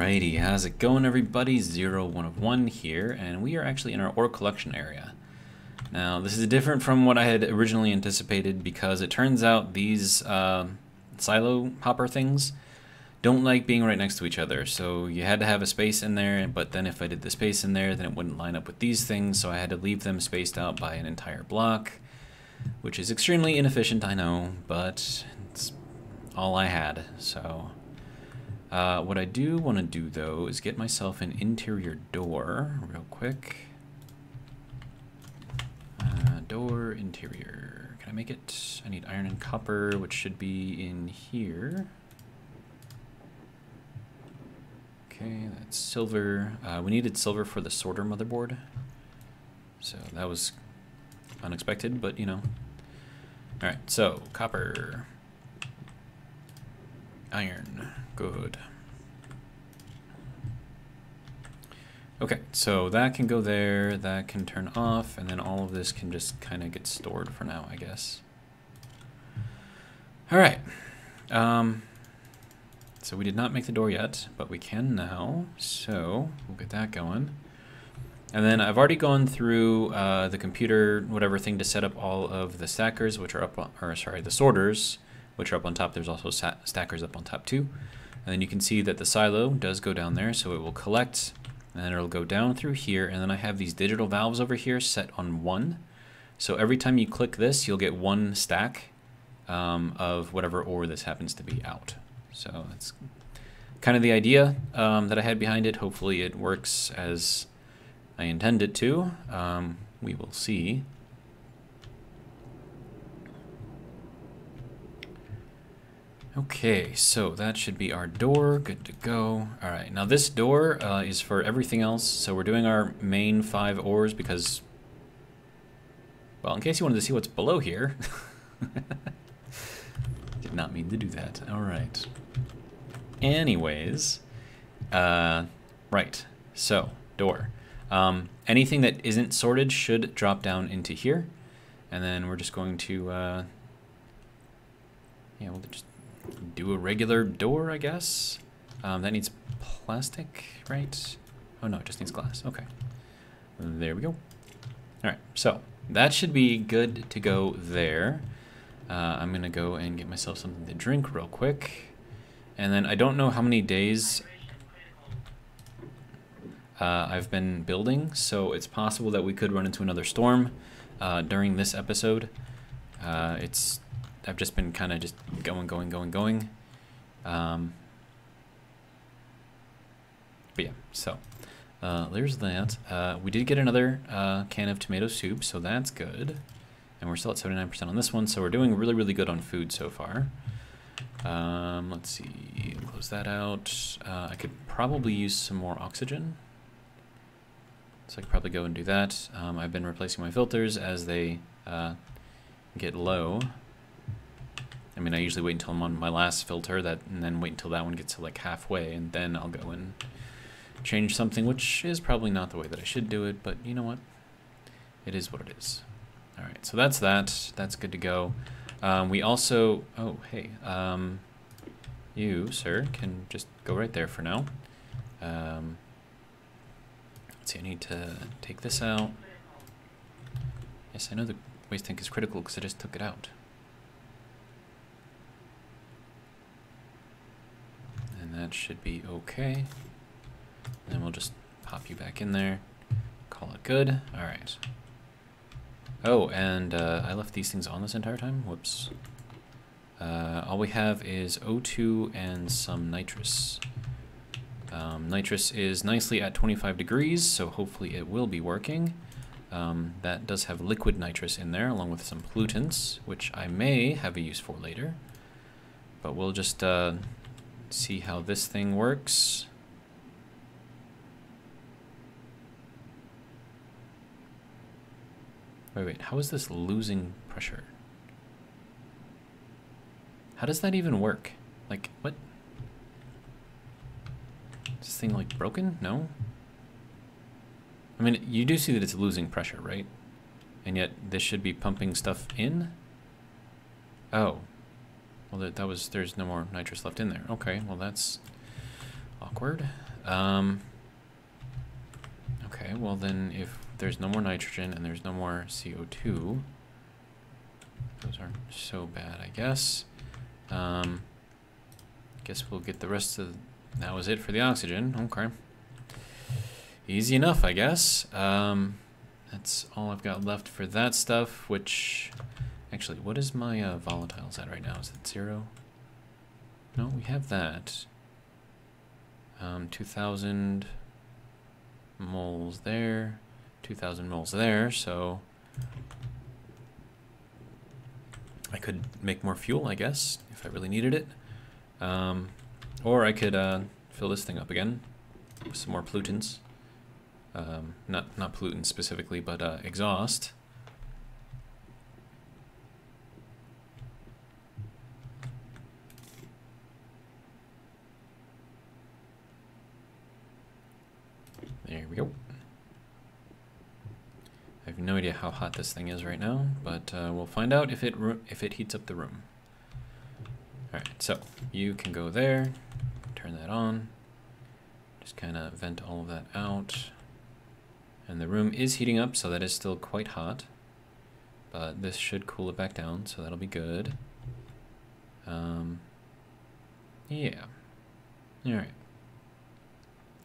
Alrighty, how's it going everybody? Zero one of one here, and we are actually in our ore collection area. Now, this is different from what I had originally anticipated because it turns out these uh, silo hopper things don't like being right next to each other. So you had to have a space in there, but then if I did the space in there, then it wouldn't line up with these things, so I had to leave them spaced out by an entire block, which is extremely inefficient, I know, but it's all I had, so... Uh, what I do want to do, though, is get myself an interior door real quick. Uh, door interior. Can I make it? I need iron and copper, which should be in here. Okay, that's silver. Uh, we needed silver for the sorter motherboard. So that was unexpected, but you know. Alright, so copper. Iron. Good. Okay, so that can go there, that can turn off, and then all of this can just kind of get stored for now, I guess. All right. Um, so we did not make the door yet, but we can now. So we'll get that going. And then I've already gone through uh, the computer, whatever thing to set up all of the stackers, which are up on, or sorry, the sorters, which are up on top. There's also stackers up on top too. And then you can see that the silo does go down there, so it will collect, and then it'll go down through here, and then I have these digital valves over here set on one. So every time you click this, you'll get one stack um, of whatever ore this happens to be out. So that's kind of the idea um, that I had behind it. Hopefully it works as I intend it to. Um, we will see. Okay, so that should be our door. Good to go. All right, now this door uh, is for everything else. So we're doing our main five ores because, well, in case you wanted to see what's below here. Did not mean to do that. All right. Anyways, uh, right. So, door. Um, anything that isn't sorted should drop down into here. And then we're just going to, uh, yeah, we'll just do a regular door, I guess. Um, that needs plastic, right? Oh no, it just needs glass. Okay. There we go. All right, so that should be good to go there. Uh, I'm gonna go and get myself something to drink real quick. And then I don't know how many days uh, I've been building, so it's possible that we could run into another storm uh, during this episode. Uh, it's I've just been kind of just going, going, going, going. Um, but yeah, so uh, there's that. Uh, we did get another uh, can of tomato soup, so that's good. And we're still at 79% on this one, so we're doing really, really good on food so far. Um, let's see, close that out. Uh, I could probably use some more oxygen. So I could probably go and do that. Um, I've been replacing my filters as they uh, get low. I mean, I usually wait until I'm on my last filter, that, and then wait until that one gets to like halfway, and then I'll go and change something, which is probably not the way that I should do it, but you know what? It is what it is. All right, so that's that. That's good to go. Um, we also, oh, hey, um, you, sir, can just go right there for now. Um, let's see, I need to take this out. Yes, I know the waste tank is critical because I just took it out. That should be okay. And we'll just pop you back in there, call it good. All right. Oh, and uh, I left these things on this entire time. Whoops. Uh, all we have is O2 and some nitrous. Um, nitrous is nicely at 25 degrees, so hopefully it will be working. Um, that does have liquid nitrous in there, along with some pollutants, which I may have a use for later. But we'll just uh, see how this thing works. Wait, wait, how is this losing pressure? How does that even work? Like, what? Is this thing, like, broken? No? I mean, you do see that it's losing pressure, right? And yet, this should be pumping stuff in? Oh, well, that, that was, there's no more nitrous left in there. Okay, well, that's awkward. Um, okay, well then if there's no more nitrogen and there's no more CO2, those aren't so bad, I guess. Um, guess we'll get the rest of... That was it for the oxygen. Okay. Easy enough, I guess. Um, that's all I've got left for that stuff, which... Actually, what is my uh, volatiles at right now? Is it zero? No, we have that. Um, 2,000 moles there, 2,000 moles there, so I could make more fuel, I guess, if I really needed it. Um, or I could uh, fill this thing up again with some more pollutants. Um, not, not pollutants specifically, but uh, exhaust. There we go. I have no idea how hot this thing is right now, but uh, we'll find out if it if it heats up the room. All right, so you can go there, turn that on, just kind of vent all of that out. And the room is heating up, so that is still quite hot. But this should cool it back down, so that'll be good. Um, yeah. All right.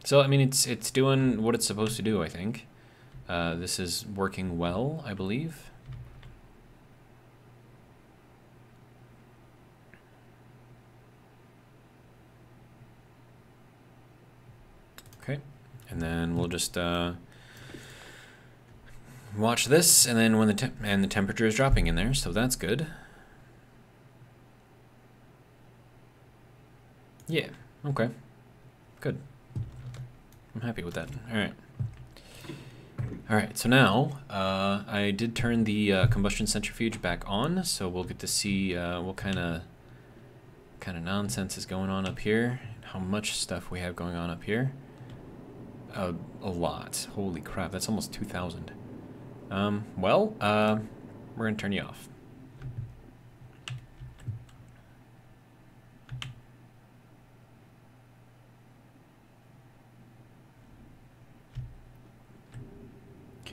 So, I mean, it's it's doing what it's supposed to do, I think. Uh, this is working well, I believe. Okay, and then we'll just uh, watch this, and then when the and the temperature is dropping in there, so that's good. Yeah, okay, good. I'm happy with that. All right. All right, so now uh, I did turn the uh, combustion centrifuge back on, so we'll get to see uh, what kind of kind of nonsense is going on up here, how much stuff we have going on up here. a lot. Holy crap, that's almost 2,000. Um, well, uh, we're gonna turn you off.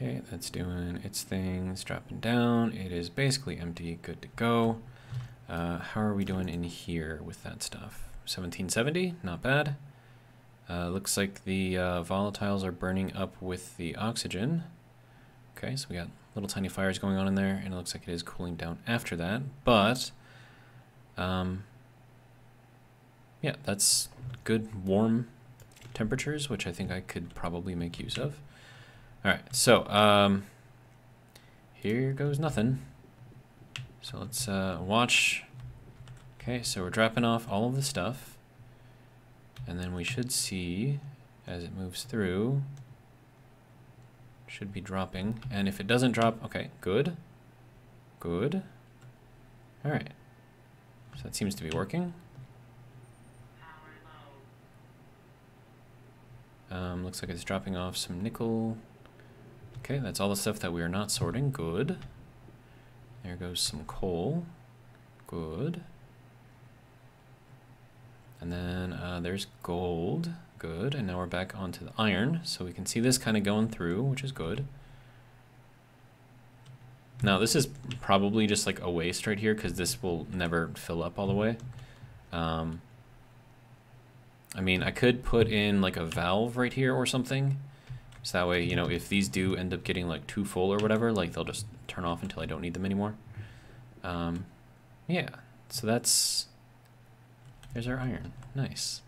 Okay, that's doing its thing. It's dropping down. It is basically empty, good to go. Uh, how are we doing in here with that stuff? 1770, not bad. Uh, looks like the uh, volatiles are burning up with the oxygen. Okay, so we got little tiny fires going on in there, and it looks like it is cooling down after that. But, um, yeah, that's good warm temperatures, which I think I could probably make use of. All right, so um, here goes nothing. So let's uh, watch. Okay, so we're dropping off all of the stuff. And then we should see, as it moves through, should be dropping. And if it doesn't drop, okay, good. Good. All right. So that seems to be working. Um, looks like it's dropping off some nickel. Okay, that's all the stuff that we are not sorting. Good. There goes some coal. Good. And then uh, there's gold. Good. And now we're back onto the iron. So we can see this kind of going through, which is good. Now this is probably just like a waste right here because this will never fill up all the way. Um, I mean, I could put in like a valve right here or something so that way, you know, if these do end up getting like too full or whatever, like they'll just turn off until I don't need them anymore. Um, yeah, so that's, there's our iron. Nice.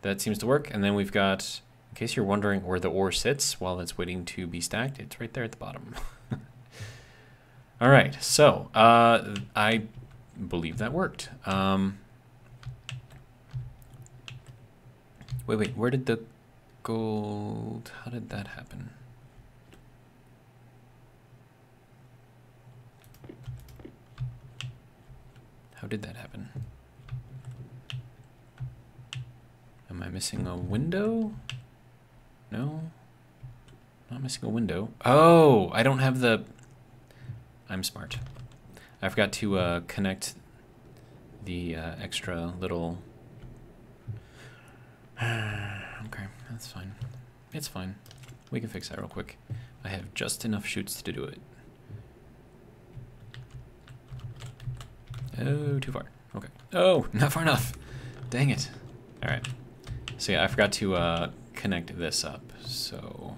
That seems to work. And then we've got, in case you're wondering where the ore sits while it's waiting to be stacked, it's right there at the bottom. All right, so uh, I believe that worked. Um, wait, wait, where did the gold. How did that happen? How did that happen? Am I missing a window? No? Not missing a window. Oh, I don't have the... I'm smart. I forgot to uh, connect the uh, extra little... okay. That's fine. It's fine. We can fix that real quick. I have just enough chutes to do it. Oh, too far. Okay. Oh, not far enough. Dang it. All right. So yeah, I forgot to uh, connect this up. So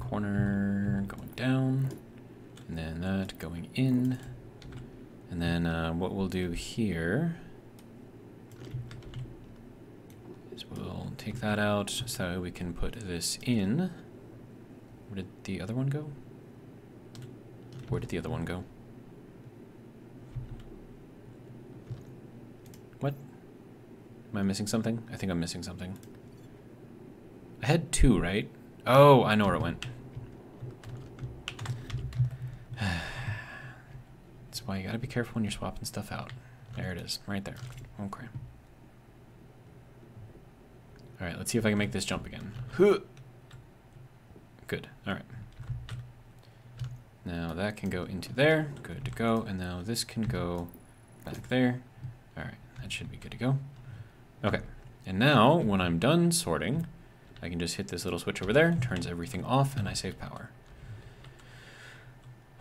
corner going down, and then that going in. And then uh, what we'll do here we'll take that out so we can put this in. Where did the other one go? Where did the other one go? What? Am I missing something? I think I'm missing something. I had two, right? Oh, I know where it went. That's why you gotta be careful when you're swapping stuff out. There it is, right there. Okay. Alright, let's see if I can make this jump again. Good, alright. Now that can go into there, good to go, and now this can go back there. Alright, that should be good to go. Okay, and now when I'm done sorting, I can just hit this little switch over there, turns everything off, and I save power.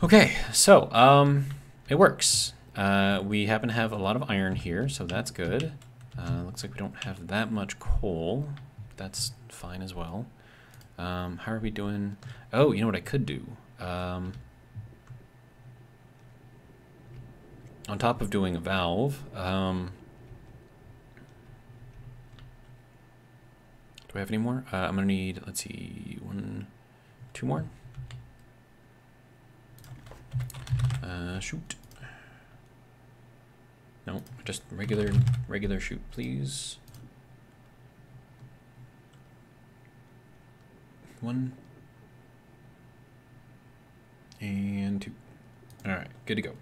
Okay, so um, it works. Uh, we happen to have a lot of iron here, so that's good. Uh, looks like we don't have that much coal. That's fine as well. Um, how are we doing? Oh, you know what I could do? Um, on top of doing a valve, um, do I have any more? Uh, I'm gonna need, let's see, one, two more. Uh, shoot. No, just regular, regular chute, please. One. And two. All right, good to go.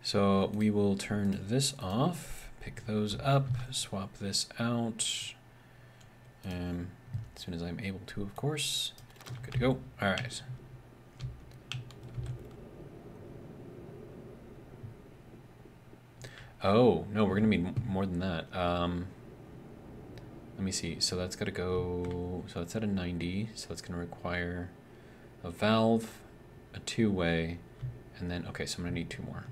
So we will turn this off, pick those up, swap this out. Um, as soon as I'm able to, of course. Good to go. All right. Oh, no, we're going to need more than that. Um, let me see. So that's got to go, so that's at a 90. So it's going to require a valve, a two-way, and then, okay, so I'm going to need two more.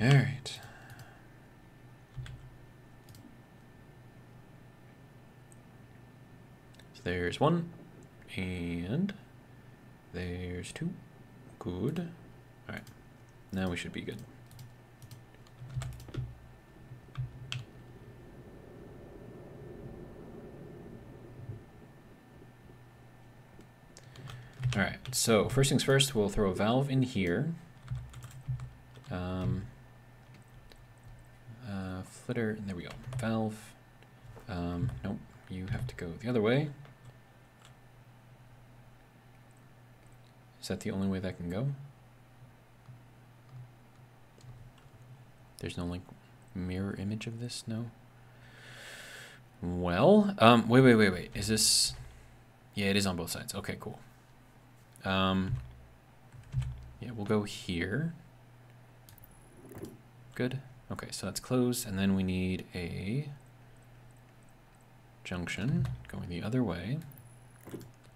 All right. So there's one, and there's two. Good. All right. Now we should be good. All right, so first things first, we'll throw a valve in here. Um, uh, flitter, there we go, valve. Um, nope, you have to go the other way. Is that the only way that can go? There's no like mirror image of this, no? Well, um, wait, wait, wait, wait, is this, yeah, it is on both sides, okay, cool. Um, yeah, we'll go here. Good. Okay, so that's closed, and then we need a junction going the other way.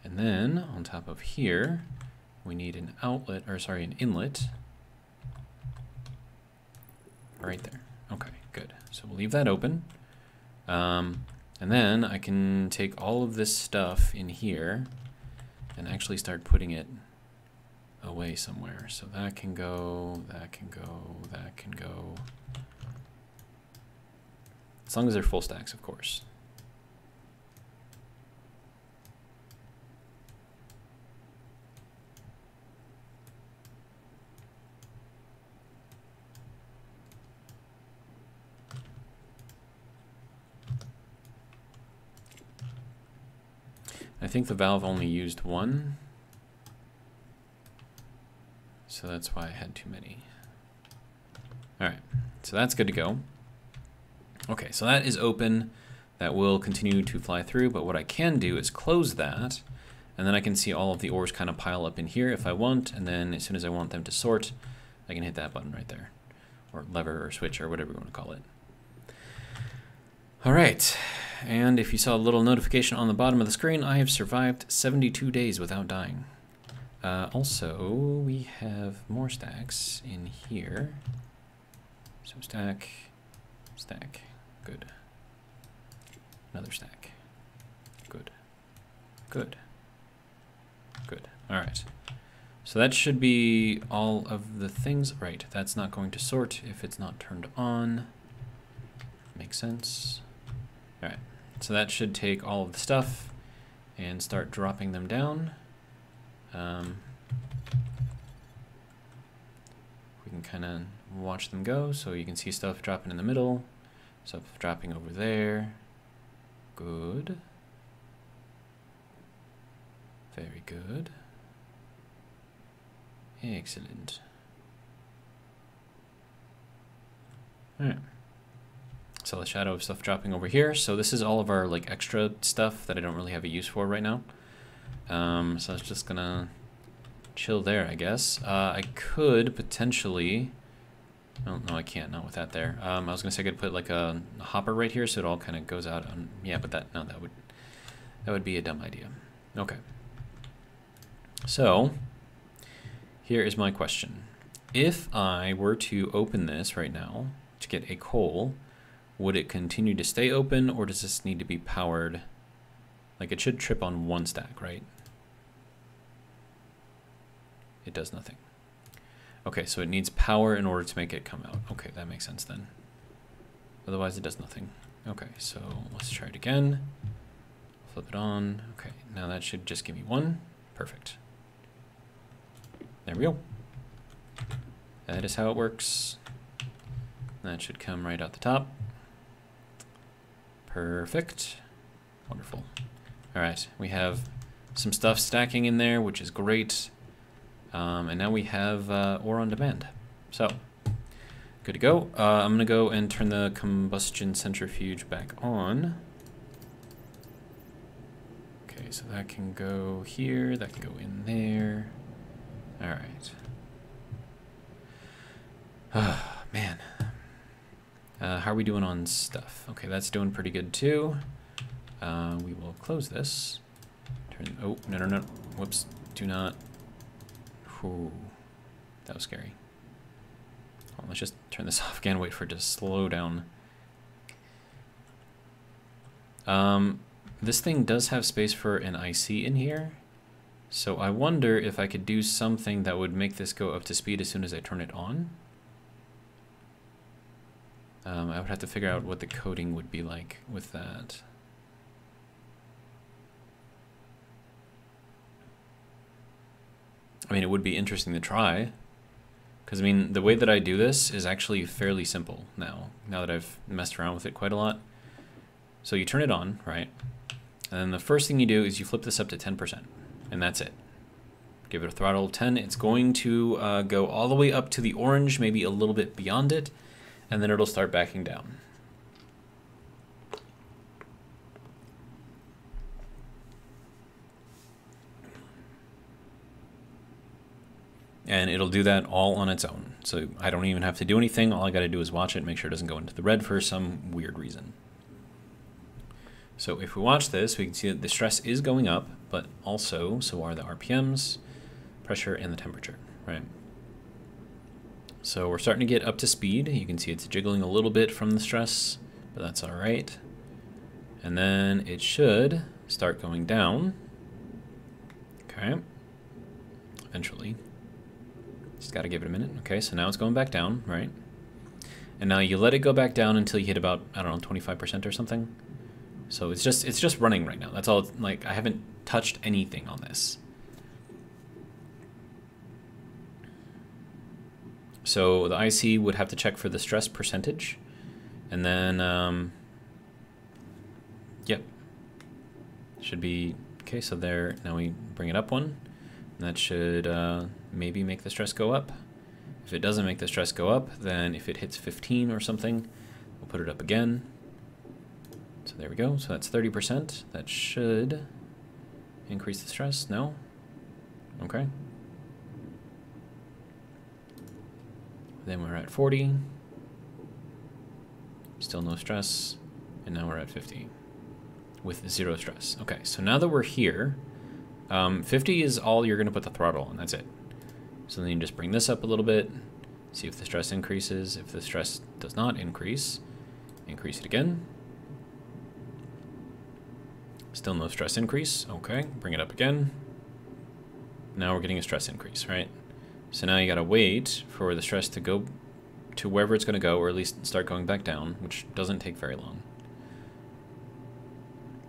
And then on top of here, we need an outlet, or sorry, an inlet. Right there. Okay, good. So we'll leave that open. Um, and then I can take all of this stuff in here and actually start putting it away somewhere. So that can go, that can go, that can go. As long as they're full stacks, of course. I think the valve only used one. So that's why I had too many. All right, so that's good to go. Okay, so that is open. That will continue to fly through, but what I can do is close that, and then I can see all of the ores kind of pile up in here if I want, and then as soon as I want them to sort, I can hit that button right there, or lever or switch or whatever you want to call it. All right. And if you saw a little notification on the bottom of the screen, I have survived 72 days without dying. Uh, also, we have more stacks in here. So stack, stack, good. Another stack, good, good, good. All right. So that should be all of the things. Right, that's not going to sort if it's not turned on. Makes sense. All right, so that should take all of the stuff and start dropping them down. Um, we can kind of watch them go, so you can see stuff dropping in the middle, stuff dropping over there. Good. Very good. Excellent. Alright. So the shadow of stuff dropping over here. So this is all of our like extra stuff that I don't really have a use for right now. Um, so it's just gonna chill there, I guess. Uh, I could potentially, oh, no, I can't, not with that there. Um, I was gonna say I could put like a, a hopper right here so it all kind of goes out on, yeah, but that, no, that would, that would be a dumb idea. Okay. So, here is my question. If I were to open this right now to get a coal, would it continue to stay open or does this need to be powered? Like it should trip on one stack, right? It does nothing. Okay, so it needs power in order to make it come out. Okay, that makes sense then. Otherwise it does nothing. Okay, so let's try it again. Flip it on. Okay, now that should just give me one. Perfect. There we go. That is how it works. That should come right out the top. Perfect. Wonderful. All right, we have some stuff stacking in there, which is great. Um, and now we have uh, ore on demand. So, good to go. Uh, I'm gonna go and turn the combustion centrifuge back on. Okay, so that can go here, that can go in there. All right. Oh, man. Uh, how are we doing on stuff? Okay, that's doing pretty good too. Uh, we will close this. Turn. Oh no no no! Whoops! Do not Ooh, that was scary. Let's just turn this off again, wait for it to slow down. Um, this thing does have space for an IC in here. So I wonder if I could do something that would make this go up to speed as soon as I turn it on. Um, I would have to figure out what the coding would be like with that. I mean, it would be interesting to try. Because, I mean, the way that I do this is actually fairly simple now, now that I've messed around with it quite a lot. So you turn it on, right? And then the first thing you do is you flip this up to 10%, and that's it. Give it a throttle of 10. It's going to uh, go all the way up to the orange, maybe a little bit beyond it, and then it'll start backing down. and it'll do that all on its own. So I don't even have to do anything. All I got to do is watch it, make sure it doesn't go into the red for some weird reason. So if we watch this, we can see that the stress is going up, but also so are the RPMs, pressure, and the temperature, right? So we're starting to get up to speed. You can see it's jiggling a little bit from the stress, but that's all right. And then it should start going down. Okay. Eventually. Just got to give it a minute. Okay, so now it's going back down, right? And now you let it go back down until you hit about, I don't know, 25% or something. So it's just it's just running right now. That's all. like I haven't touched anything on this. So the IC would have to check for the stress percentage, and then um, yep, should be okay. So there. Now we bring it up one. That should uh, maybe make the stress go up. If it doesn't make the stress go up, then if it hits 15 or something, we'll put it up again. So there we go. So that's 30%. That should increase the stress. No? Okay. Then we're at 40. Still no stress. And now we're at 50 with zero stress. Okay, so now that we're here, um, 50 is all you're going to put the throttle on. That's it. So then you just bring this up a little bit, see if the stress increases. If the stress does not increase, increase it again. Still no stress increase. Okay, bring it up again. Now we're getting a stress increase, right? So now you gotta wait for the stress to go to wherever it's gonna go, or at least start going back down, which doesn't take very long.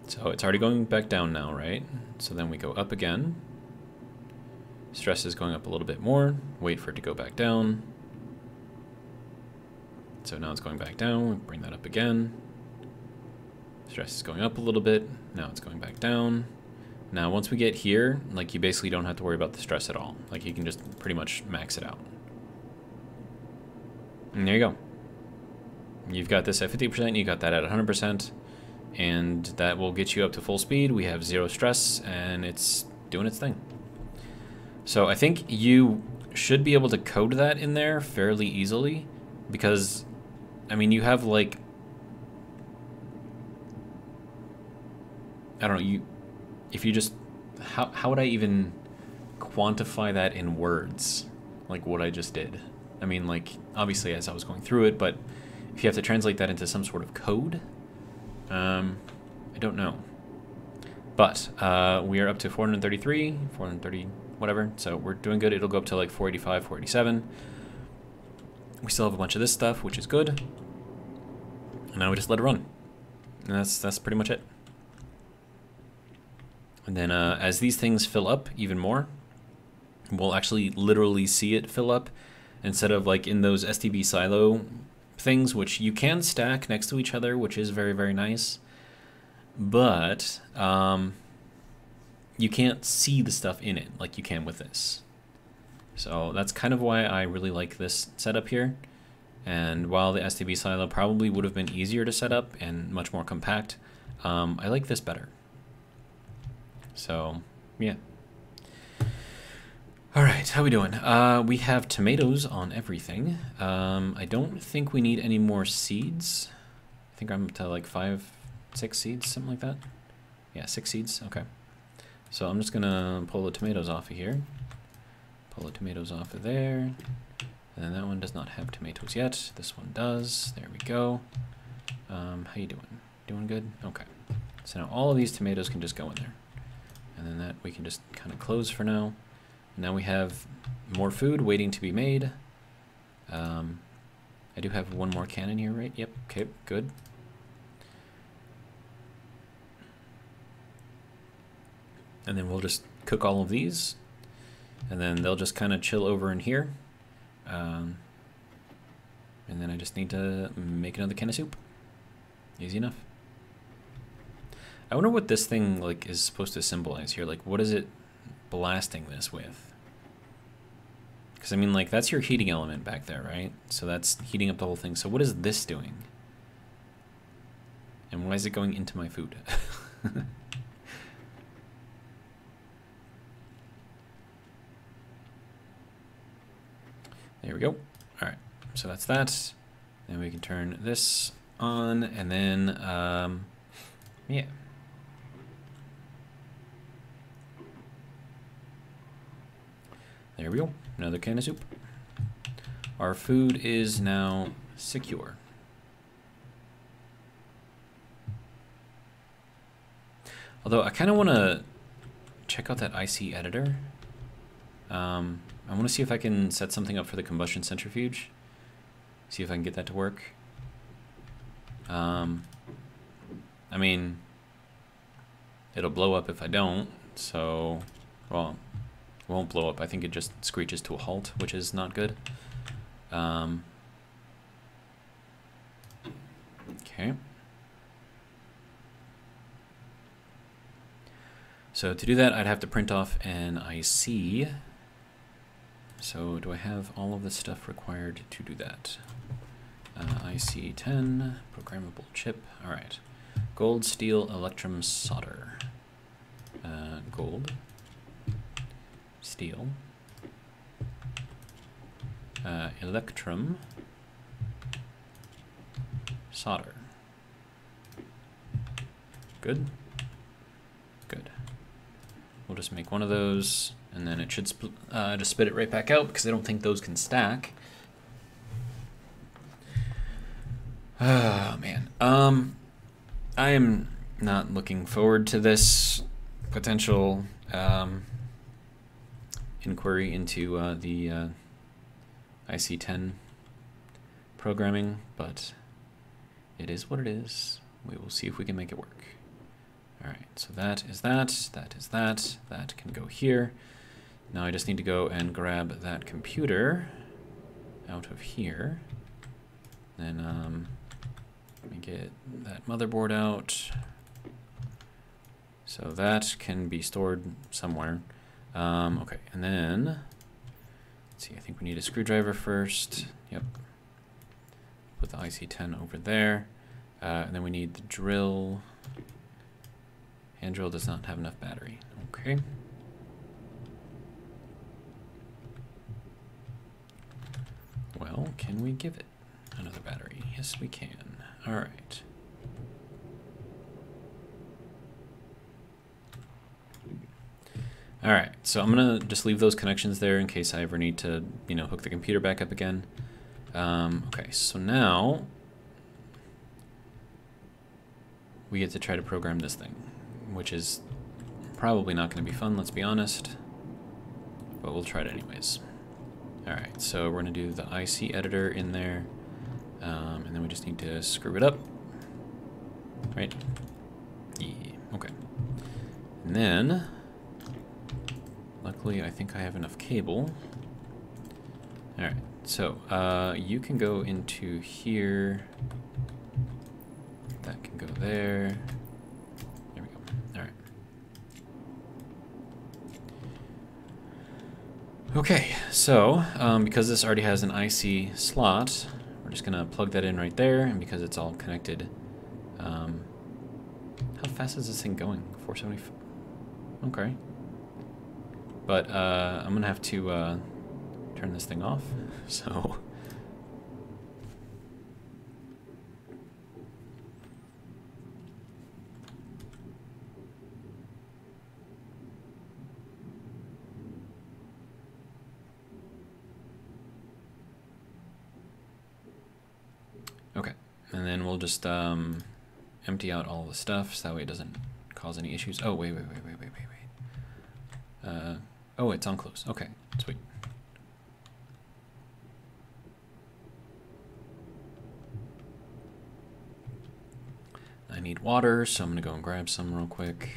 So it's already going back down now, right? So then we go up again. Stress is going up a little bit more. Wait for it to go back down. So now it's going back down. Bring that up again. Stress is going up a little bit. Now it's going back down. Now, once we get here, like you basically don't have to worry about the stress at all. Like you can just pretty much max it out. And there you go. You've got this at 50%, you got that at 100%, and that will get you up to full speed. We have zero stress, and it's doing its thing. So I think you should be able to code that in there fairly easily, because, I mean, you have like I don't know, you if you just how how would I even quantify that in words? Like what I just did. I mean like obviously as I was going through it, but if you have to translate that into some sort of code, um, I don't know. But uh, we are up to 433, 430, whatever. So we're doing good. It'll go up to like 485, 487. We still have a bunch of this stuff, which is good. And now we just let it run. And that's that's pretty much it. And then uh, as these things fill up even more, we'll actually literally see it fill up instead of like in those SDB silo things, which you can stack next to each other, which is very, very nice. But um, you can't see the stuff in it like you can with this. So that's kind of why I really like this setup here. And while the SDB silo probably would have been easier to set up and much more compact, um, I like this better. So, yeah. All right, how we doing? Uh, we have tomatoes on everything. Um, I don't think we need any more seeds. I think I'm up to like five, six seeds, something like that. Yeah, six seeds, okay. So I'm just gonna pull the tomatoes off of here. Pull the tomatoes off of there. And that one does not have tomatoes yet. This one does. There we go. Um, how you doing? Doing good? Okay. So now all of these tomatoes can just go in there. And then that we can just kind of close for now. Now we have more food waiting to be made. Um, I do have one more cannon here, right? Yep, okay, good. And then we'll just cook all of these. And then they'll just kind of chill over in here. Um, and then I just need to make another can of soup. Easy enough. I wonder what this thing like is supposed to symbolize here. Like, what is it blasting this with? Because, I mean, like, that's your heating element back there, right? So that's heating up the whole thing. So what is this doing? And why is it going into my food? there we go. All right, so that's that. Then we can turn this on, and then, um, yeah. There we go. Another can of soup. Our food is now secure. Although I kind of want to check out that IC editor. Um, I want to see if I can set something up for the combustion centrifuge. See if I can get that to work. Um, I mean, it'll blow up if I don't, so, well, won't blow up. I think it just screeches to a halt, which is not good. Um, okay. So to do that, I'd have to print off an IC. So do I have all of the stuff required to do that? Uh, IC10, programmable chip. All right. Gold, steel, electrum, solder. Uh, gold steel, uh, electrum, solder. Good. Good. We'll just make one of those, and then it should uh, just spit it right back out because I don't think those can stack. Oh man. Um, I am not looking forward to this potential um, inquiry into uh, the uh, IC10 programming, but it is what it is. We will see if we can make it work. All right, so that is that, that is that, that can go here. Now I just need to go and grab that computer out of here. Then um, let me get that motherboard out. So that can be stored somewhere. Um, okay, and then, let's see, I think we need a screwdriver first. Yep. Put the IC10 over there. Uh, and then we need the drill. Hand drill does not have enough battery. Okay. Well, can we give it another battery? Yes, we can. All right. All right, so I'm gonna just leave those connections there in case I ever need to, you know, hook the computer back up again. Um, okay, so now we get to try to program this thing, which is probably not gonna be fun, let's be honest, but we'll try it anyways. All right, so we're gonna do the IC editor in there. Um, and then we just need to screw it up. Right? Yeah, okay. And then, luckily I think I have enough cable. All right, so uh, you can go into here. That can go there. There we go. All right. Okay, so um, because this already has an IC slot, we're just gonna plug that in right there, and because it's all connected, um, how fast is this thing going? 475. Okay. But uh, I'm gonna have to uh, turn this thing off. So. Okay, and then we'll just um, empty out all the stuff so that way it doesn't cause any issues. Oh, wait, wait, wait, wait, wait, wait, wait. Uh, oh, it's on close. Okay, sweet. I need water, so I'm going to go and grab some real quick.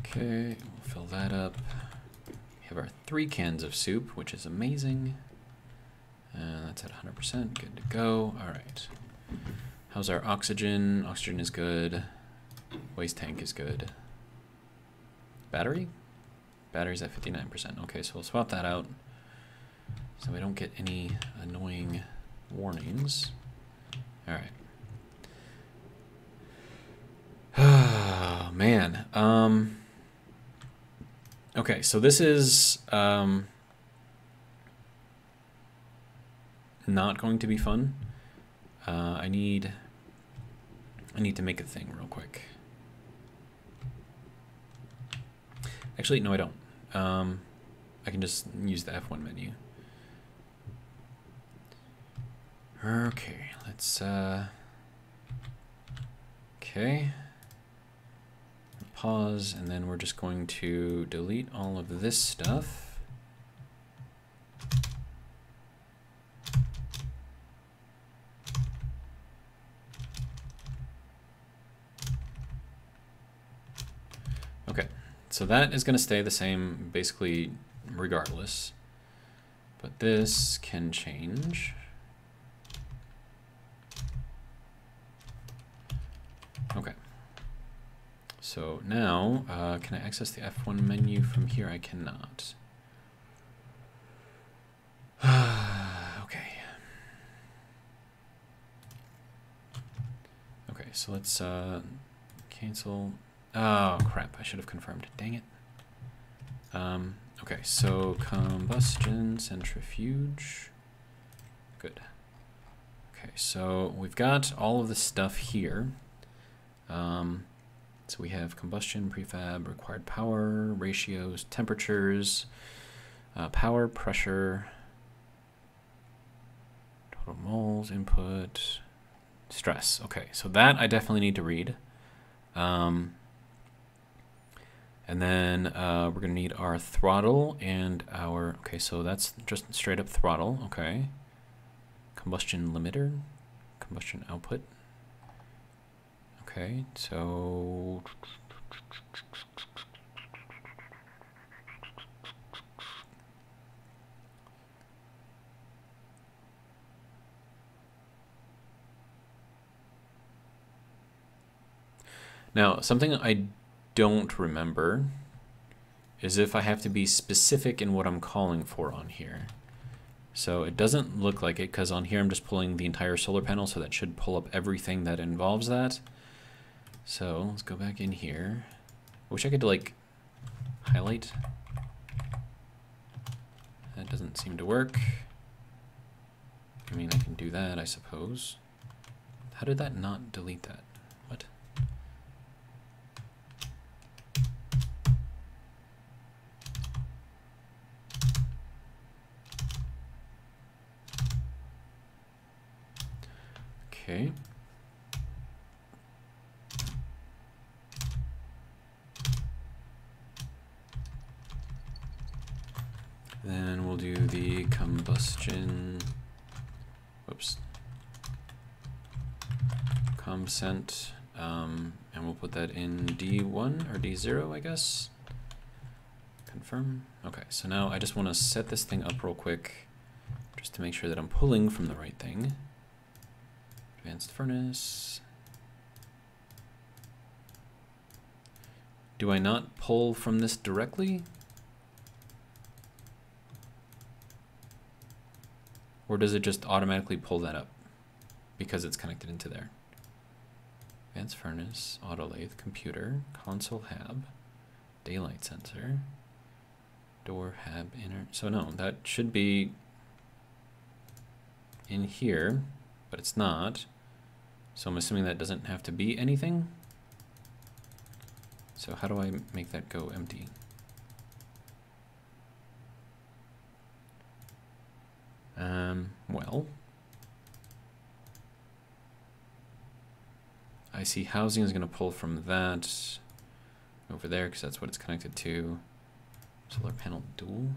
Okay, we'll fill that up. We have our three cans of soup, which is amazing. And that's at 100%, good to go. All right. How's our oxygen? Oxygen is good. Waste tank is good. Battery? Battery's at 59%. Okay, so we'll swap that out so we don't get any annoying warnings. All right. Oh, man. Um... Okay, so this is um, not going to be fun. Uh, I need I need to make a thing real quick. Actually, no, I don't. Um, I can just use the F1 menu. Okay, let's, uh, okay pause, and then we're just going to delete all of this stuff. Okay, so that is going to stay the same basically regardless, but this can change. Okay. So now, uh, can I access the F1 menu from here? I cannot. okay. Okay, so let's uh, cancel Oh, crap. I should have confirmed. Dang it. Um, okay, so combustion centrifuge. Good. Okay, so we've got all of the stuff here. Um, so we have combustion, prefab, required power, ratios, temperatures, uh, power, pressure, total moles, input, stress. Okay, so that I definitely need to read. Um, and then uh, we're going to need our throttle and our, okay, so that's just straight up throttle, okay. Combustion limiter, combustion output. Okay, so Now, something I don't remember is if I have to be specific in what I'm calling for on here. So it doesn't look like it because on here I'm just pulling the entire solar panel so that should pull up everything that involves that. So let's go back in here. I wish I could like highlight. That doesn't seem to work. I mean, I can do that, I suppose. How did that not delete that? What? Okay. Then we'll do combustion, whoops, comcent, um, and we'll put that in D1 or D0, I guess. Confirm. Okay, so now I just want to set this thing up real quick just to make sure that I'm pulling from the right thing. Advanced furnace. Do I not pull from this directly? Or does it just automatically pull that up because it's connected into there? Advanced furnace, auto lathe, computer, console hab, daylight sensor, door hab inner. So no, that should be in here, but it's not. So I'm assuming that doesn't have to be anything. So how do I make that go empty? Um, well, IC housing is going to pull from that over there because that's what it's connected to. Solar panel dual.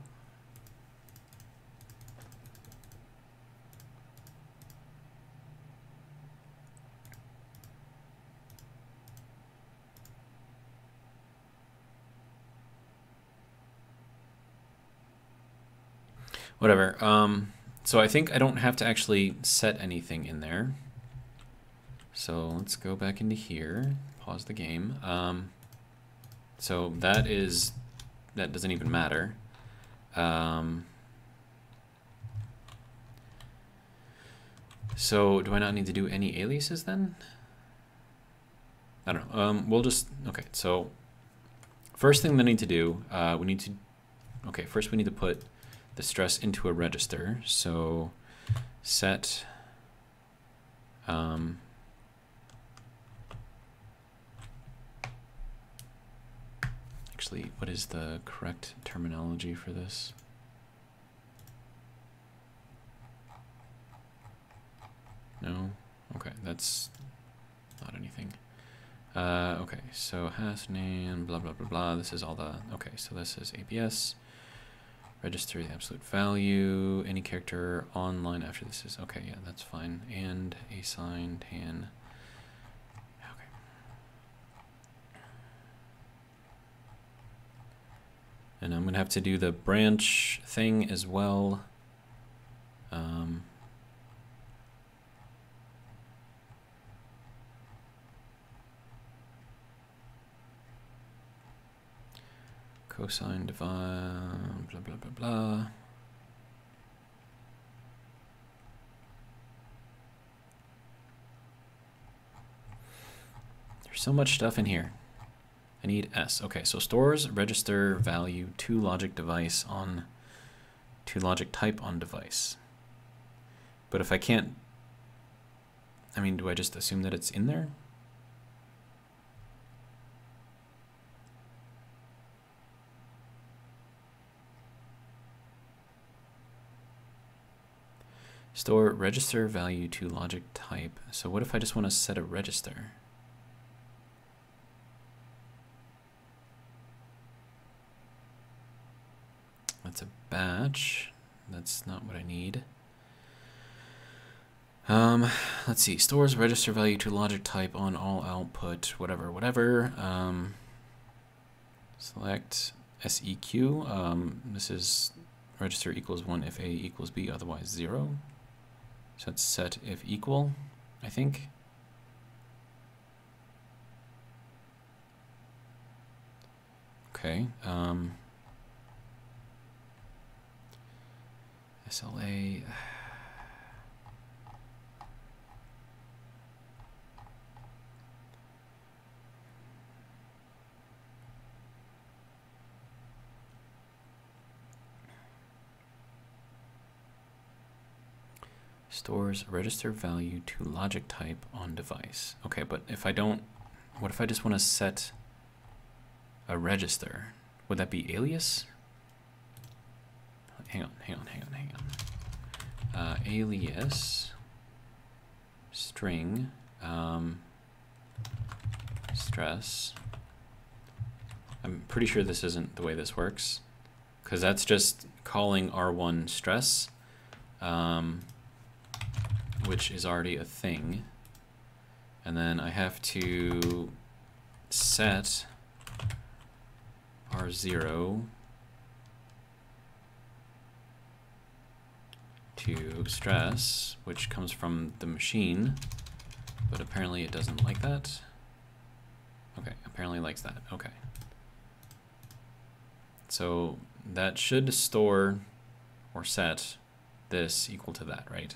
Whatever. Um, so I think I don't have to actually set anything in there. So let's go back into here, pause the game. Um, so that is, that doesn't even matter. Um, so do I not need to do any aliases then? I don't know. Um, we'll just, okay, so first thing I need to do, uh, we need to, okay, first we need to put the stress into a register. So set um, actually, what is the correct terminology for this? No? Okay, that's not anything. Uh, okay, so has name, blah, blah, blah, blah. This is all the, okay, so this is ABS. Register the absolute value. Any character online after this is okay. Yeah, that's fine. And assign tan. Okay. And I'm gonna have to do the branch thing as well. Cosine divide, blah, blah, blah, blah. There's so much stuff in here. I need S. Okay, so stores register value to logic device on to logic type on device. But if I can't, I mean, do I just assume that it's in there? Store register value to logic type. So what if I just want to set a register? That's a batch. That's not what I need. Um, let's see. Stores register value to logic type on all output, whatever, whatever. Um, select SEQ. Um, this is register equals 1 if A equals B, otherwise 0. So it's set if equal, I think. Okay. Um, SLA. Stores register value to logic type on device. Okay, but if I don't, what if I just want to set a register? Would that be alias? Hang on, hang on, hang on, hang on. Uh, alias string um, stress. I'm pretty sure this isn't the way this works because that's just calling R1 stress. Um, which is already a thing. And then I have to set R0 to stress, which comes from the machine, but apparently it doesn't like that. Okay, apparently likes that. Okay. So that should store or set this equal to that, right?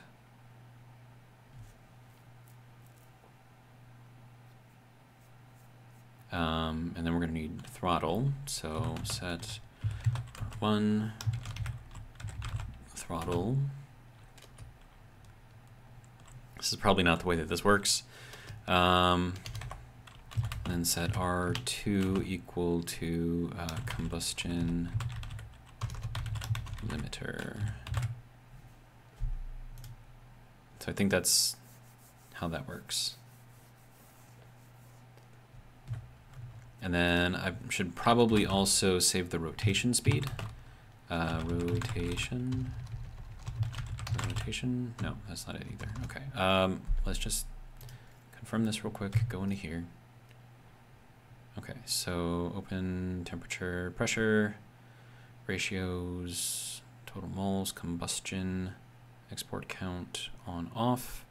Um, and then we're going to need throttle. So set one throttle. This is probably not the way that this works. Um, then set R2 equal to uh, combustion limiter. So I think that's how that works. And then I should probably also save the rotation speed. Uh, rotation. Rotation. No, that's not it either. Okay. Um, let's just confirm this real quick. Go into here. Okay, so open temperature, pressure, ratios, total moles, combustion, export count on off,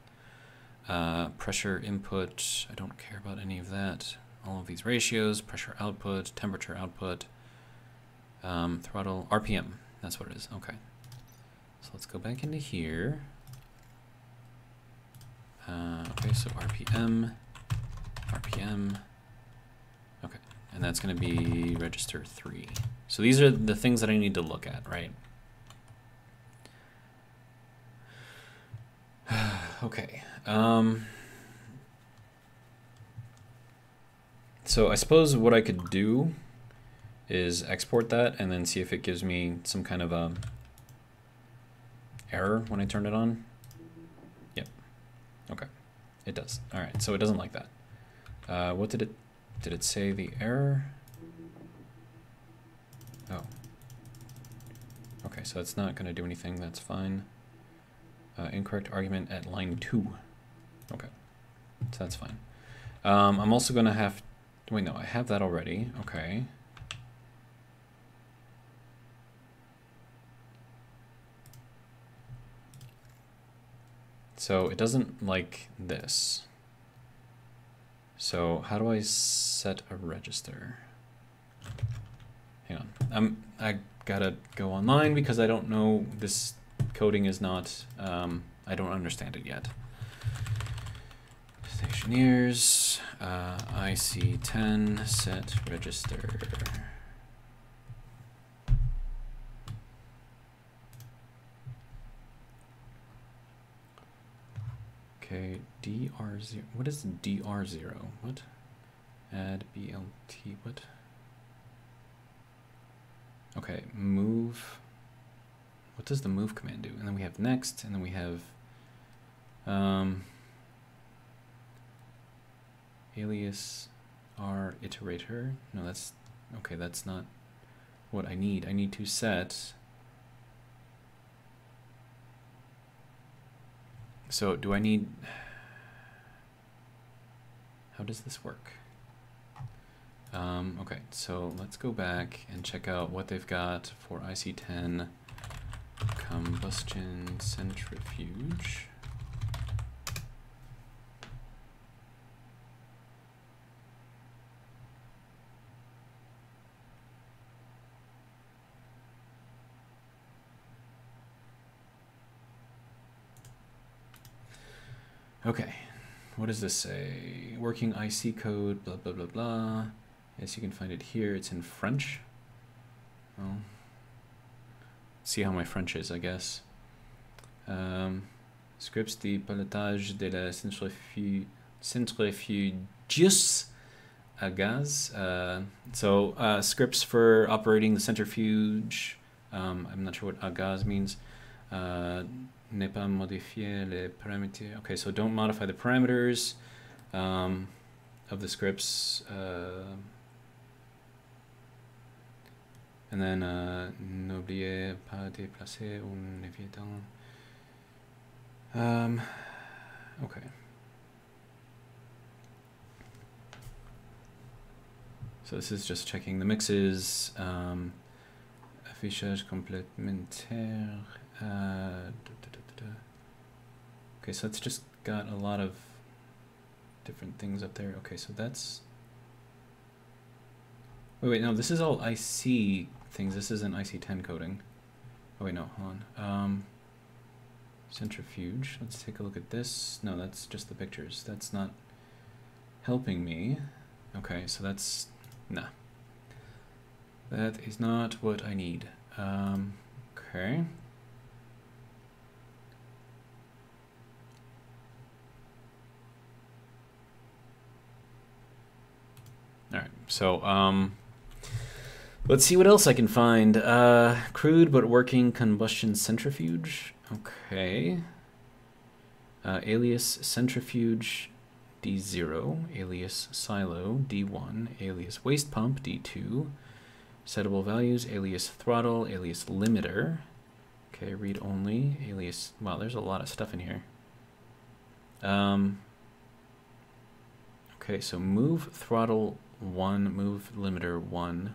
uh, pressure input. I don't care about any of that all of these ratios, pressure output, temperature output, um, throttle, RPM, that's what it is, okay. So let's go back into here. Uh, okay, so RPM, RPM, okay, and that's gonna be register three. So these are the things that I need to look at, right? okay, um, So I suppose what I could do is export that and then see if it gives me some kind of a error when I turn it on. Yep. Okay. It does. All right. So it doesn't like that. Uh, what did it, did it say the error? Oh. Okay, so it's not going to do anything. That's fine. Uh, incorrect argument at line two. Okay. So that's fine. Um, I'm also going to have Wait, no, I have that already. Okay. So it doesn't like this. So how do I set a register? Hang on. I'm, I gotta go online because I don't know this coding is not, um, I don't understand it yet. Stationeers, uh, IC10 set register. Okay, DR0, what is DR0? What? Add BLT, what? Okay, move, what does the move command do? And then we have next, and then we have, um, alias r iterator. No, that's, okay, that's not what I need. I need to set So do I need, how does this work? Um, okay, so let's go back and check out what they've got for IC10 combustion centrifuge. Okay, what does this say? Working IC code, blah, blah, blah, blah. Yes, you can find it here. It's in French. Well, see how my French is, I guess. Um, scripts de pilotage de la centrifuge, centrifugeuse à gaz. Uh, so uh, scripts for operating the centrifuge. Um, I'm not sure what à gaz means. Uh, ne pas modifier les paramètres. Okay, so don't modify the parameters um, of the scripts. Uh, and then uh, n'oubliez pas déplacer un évident. Um, okay. So this is just checking the mixes. Um, affichage complémentaire. Uh, okay, so it's just got a lot of different things up there. Okay, so that's... Wait, wait, no, this is all IC things. This isn't IC10 coding. Oh, wait, no, hold on. Um, centrifuge. Let's take a look at this. No, that's just the pictures. That's not helping me. Okay, so that's... Nah. That is not what I need. Um, okay. All right, so um, let's see what else I can find. Uh, crude but working combustion centrifuge. Okay. Uh, alias centrifuge D0, alias silo D1, alias waste pump D2, settable values, alias throttle, alias limiter. Okay, read only, alias, wow, there's a lot of stuff in here. Um, okay, so move throttle one, move limiter one,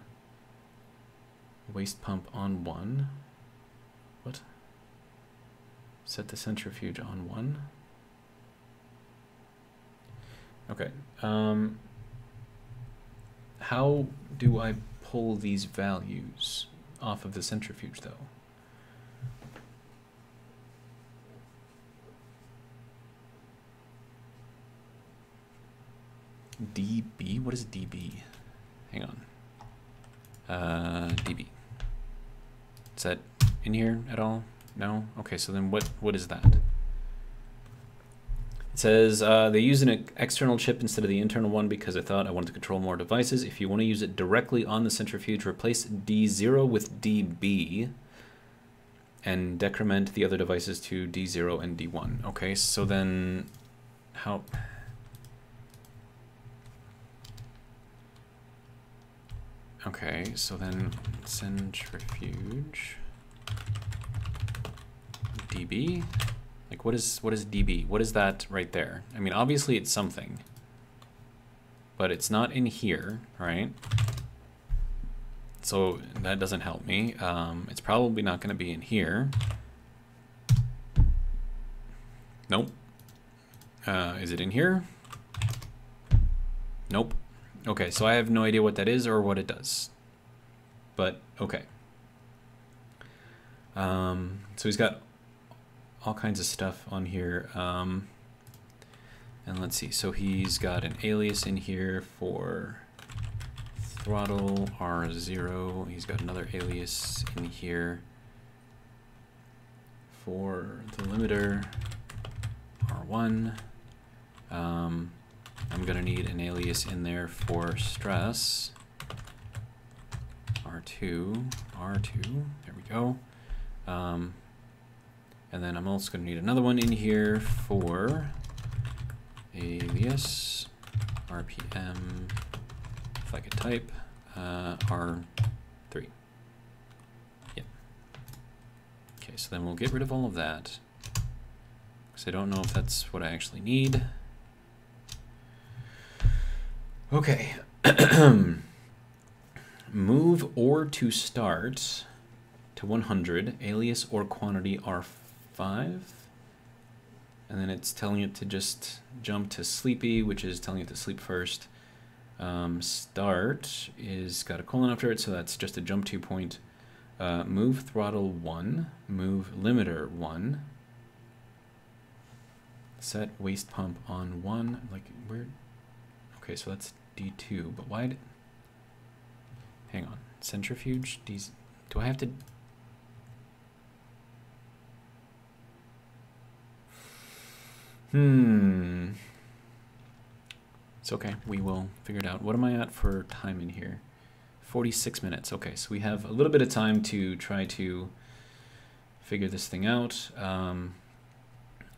waste pump on one. What? Set the centrifuge on one. Okay. Um, how do I pull these values off of the centrifuge though? DB? What is DB? Hang on. Uh, DB. Is that in here at all? No? Okay, so then what, what is that? It says uh, they use an external chip instead of the internal one because I thought I wanted to control more devices. If you want to use it directly on the centrifuge, replace D0 with DB and decrement the other devices to D0 and D1. Okay, so then how... Okay, so then centrifuge dB. Like what is what is dB? What is that right there? I mean, obviously it's something, but it's not in here, right? So that doesn't help me. Um, it's probably not going to be in here. Nope. Uh, is it in here? Nope. Okay, so I have no idea what that is or what it does. But, okay. Um, so he's got all kinds of stuff on here. Um, And let's see, so he's got an alias in here for throttle R0. He's got another alias in here for the limiter R1. Um, I'm gonna need an alias in there for stress. R2, R2, there we go. Um, and then I'm also gonna need another one in here for alias RPM, if I could type, uh, R3. Yep. Okay, so then we'll get rid of all of that. Because I don't know if that's what I actually need. Okay. Move or to start to 100, alias or quantity R5. And then it's telling it to just jump to sleepy, which is telling it to sleep first. Um, start is got a colon after it, so that's just a jump to point. Uh, move throttle 1, move limiter 1. Set waste pump on 1, like where? Okay, so that's D2, but why hang on, centrifuge, D, do I have to, hmm, it's okay, we will figure it out. What am I at for time in here? 46 minutes, okay, so we have a little bit of time to try to figure this thing out. Um,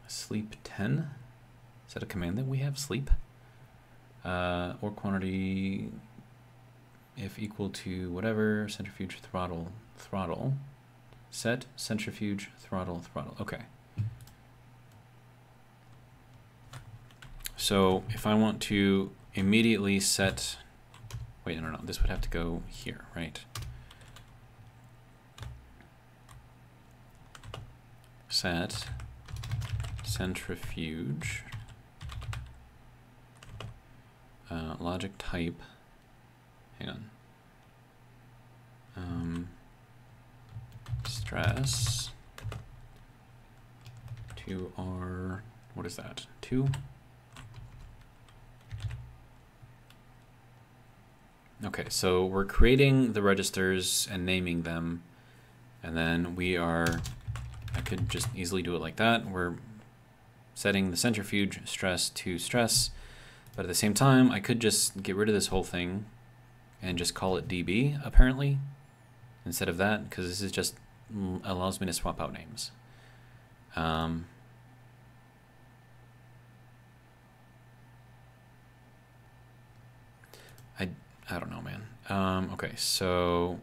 sleep 10, is that a command that we have, sleep? Uh, or quantity if equal to whatever centrifuge throttle throttle. Set centrifuge throttle throttle. Okay. So if I want to immediately set wait no no this would have to go here right? Set centrifuge uh, logic type, hang on, um, stress to our, what is that, 2? Okay, so we're creating the registers and naming them, and then we are, I could just easily do it like that. We're setting the centrifuge stress to stress, but at the same time, I could just get rid of this whole thing and just call it DB, apparently, instead of that, because this is just allows me to swap out names. Um, I, I don't know, man. Um, okay, so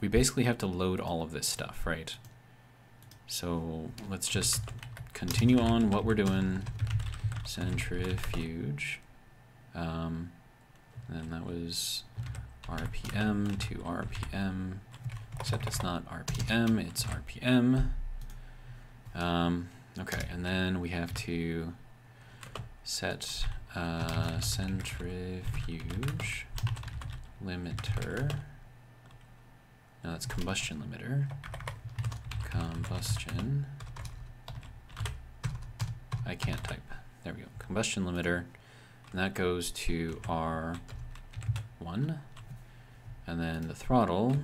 we basically have to load all of this stuff, right? So let's just continue on what we're doing centrifuge. Um, and then that was RPM to RPM, except it's not RPM, it's RPM. Um, okay, and then we have to set uh, centrifuge limiter. No, that's combustion limiter. Combustion. I can't type. There we go. Combustion limiter. And that goes to R1. And then the throttle,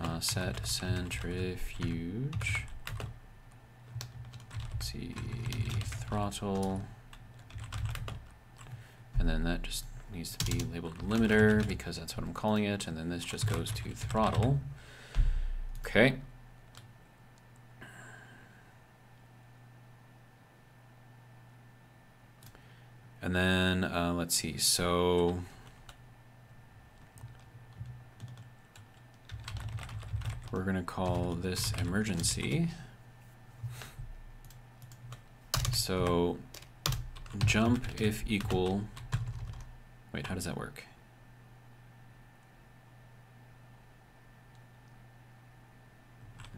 uh, set centrifuge. Let's see, throttle. And then that just needs to be labeled limiter because that's what I'm calling it. And then this just goes to throttle. Okay. And then uh, let's see, so we're gonna call this emergency. So jump if equal, wait, how does that work?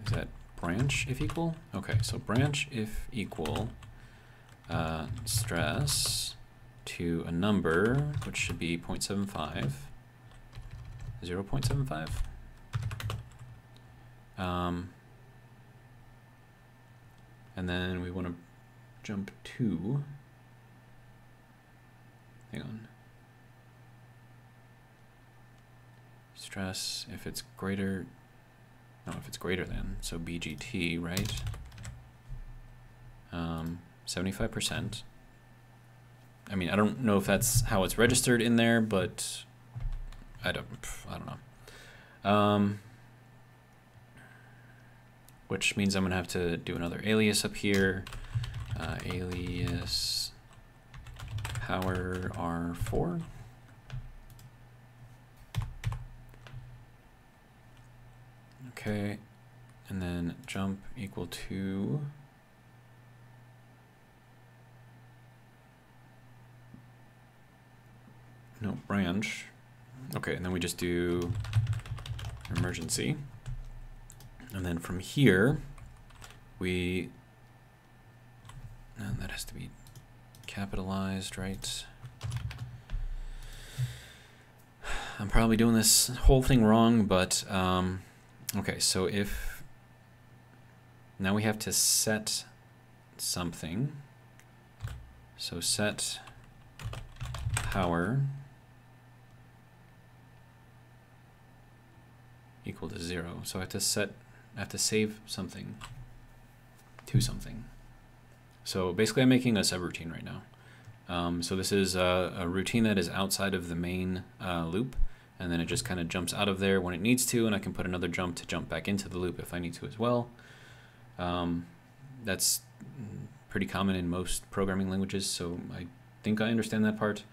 Is that branch if equal? Okay, so branch if equal uh, stress to a number, which should be 0.75, 0 0.75. Um, and then we want to jump to hang on. Stress, if it's greater, no, if it's greater than, so BGT, right? Um, 75%. I mean, I don't know if that's how it's registered in there, but I don't, I don't know. Um, which means I'm gonna have to do another alias up here. Uh, alias power R4. Okay, and then jump equal to no branch. Okay, and then we just do emergency. And then from here, we, and that has to be capitalized, right? I'm probably doing this whole thing wrong, but um, okay, so if now we have to set something. So set power equal to zero. So I have to set, I have to save something to something. So basically I'm making a subroutine right now. Um, so this is a, a, routine that is outside of the main uh, loop, and then it just kind of jumps out of there when it needs to, and I can put another jump to jump back into the loop if I need to as well. Um, that's pretty common in most programming languages, so I think I understand that part.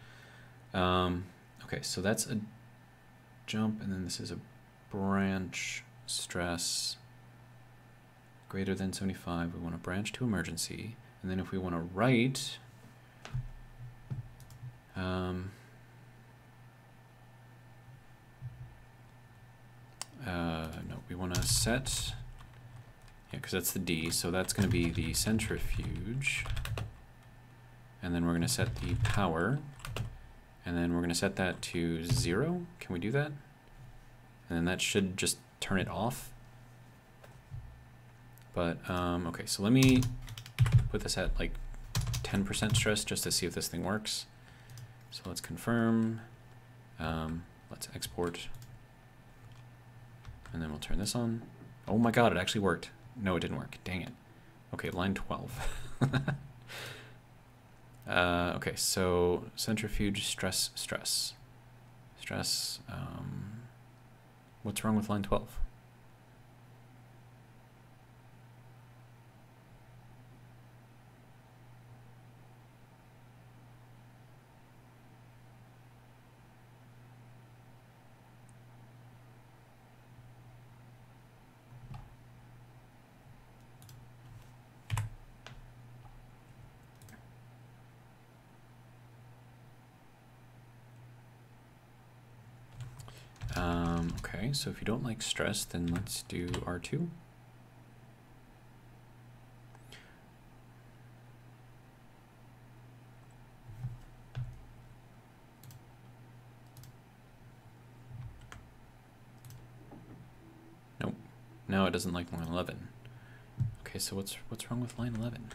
Um, okay, so that's a jump, and then this is a branch stress greater than 75. We want to branch to emergency. And then if we want to write, um, uh, no, we want to set, yeah, because that's the D, so that's going to be the centrifuge. And then we're going to set the power, and then we're going to set that to zero. Can we do that? And then that should just turn it off. But, um, okay, so let me put this at like 10% stress just to see if this thing works. So let's confirm. Um, let's export. And then we'll turn this on. Oh my god, it actually worked. No, it didn't work. Dang it. Okay, line 12. uh, okay, so centrifuge, stress, stress. Stress, um, what's wrong with line 12? Um, okay, so if you don't like stress, then let's do R2. Nope. Now it doesn't like line 11. Okay, so what's what's wrong with line 11?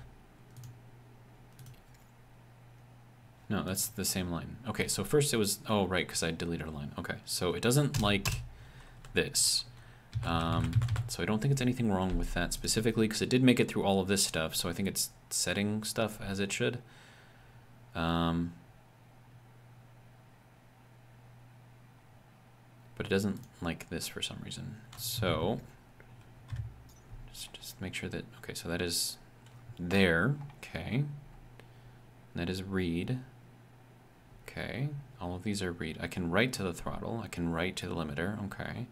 No, that's the same line. Okay, so first it was, oh, right, because I deleted a line. Okay, so it doesn't like this. Um, so I don't think it's anything wrong with that specifically, because it did make it through all of this stuff, so I think it's setting stuff as it should. Um, but it doesn't like this for some reason. So, just, just make sure that, okay, so that is there, okay. That is read. Okay, all of these are read. I can write to the throttle. I can write to the limiter. Okay.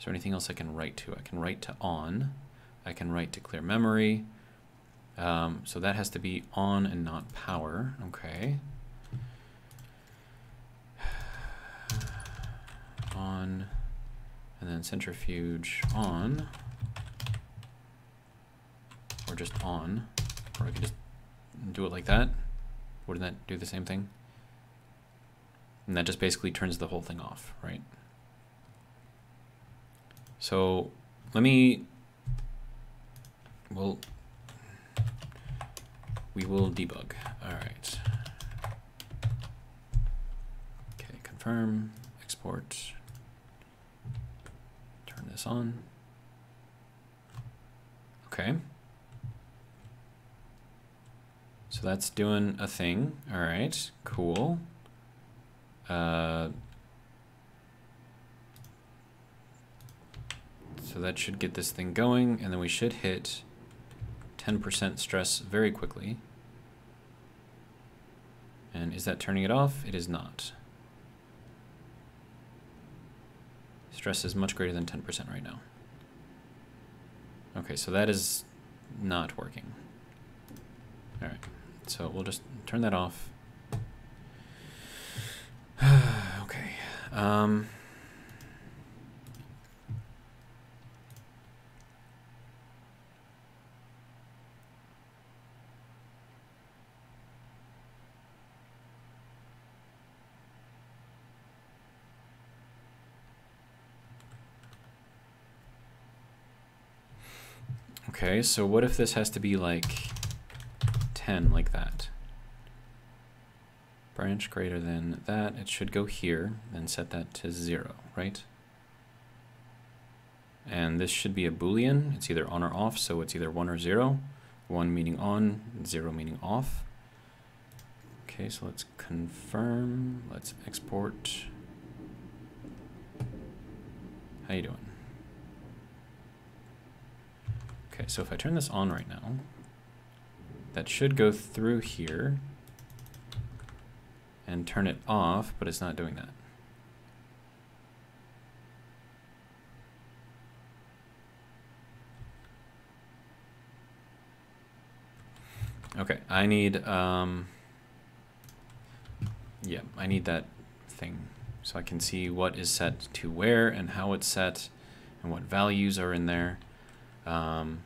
Is there anything else I can write to? I can write to on. I can write to clear memory. Um, so that has to be on and not power. Okay. On, and then centrifuge on, or just on, or I could just do it like that. Wouldn't that do the same thing? And that just basically turns the whole thing off, right? So let me, well, we will debug. All right. Okay, confirm, export, turn this on. Okay. So that's doing a thing. All right, cool. Uh, so that should get this thing going, and then we should hit 10% stress very quickly. And is that turning it off? It is not. Stress is much greater than 10% right now. Okay, so that is not working. All right, so we'll just turn that off. okay. Um, Okay, so what if this has to be like 10, like that? Branch greater than that, it should go here, then set that to zero, right? And this should be a boolean, it's either on or off, so it's either one or zero. One meaning on, zero meaning off. Okay, so let's confirm, let's export. How you doing? Okay, so if I turn this on right now, that should go through here and turn it off, but it's not doing that. Okay, I need, um, yeah, I need that thing so I can see what is set to where and how it's set and what values are in there. Um,